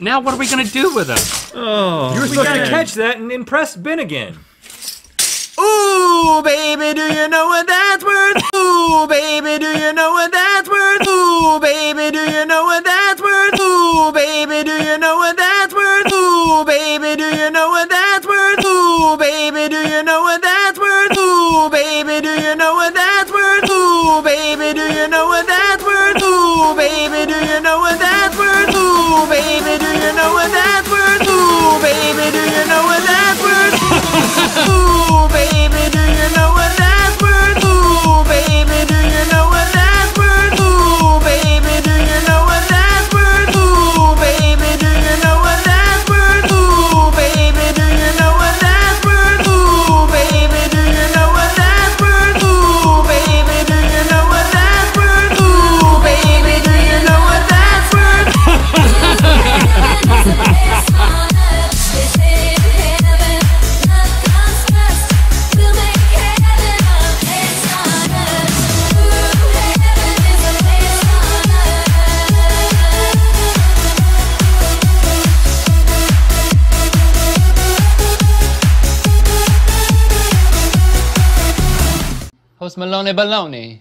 Now what are we gonna do with them? Oh, You were supposed to catch that and impress Ben again. Ooh, baby, do you know what that's worth? Ooh, baby, do you know what that's worth? Ooh, baby, do you know what that's worth? Ooh, baby, do you know what that's worth? Ooh, baby, do you know what that's worth? Ooh, baby, do you know what that's worth? Ooh, baby, do you know what that's worth? Ooh, baby, do you know what that's worth? Ooh, baby, do you know what that's worth? Post Maloney Baloney.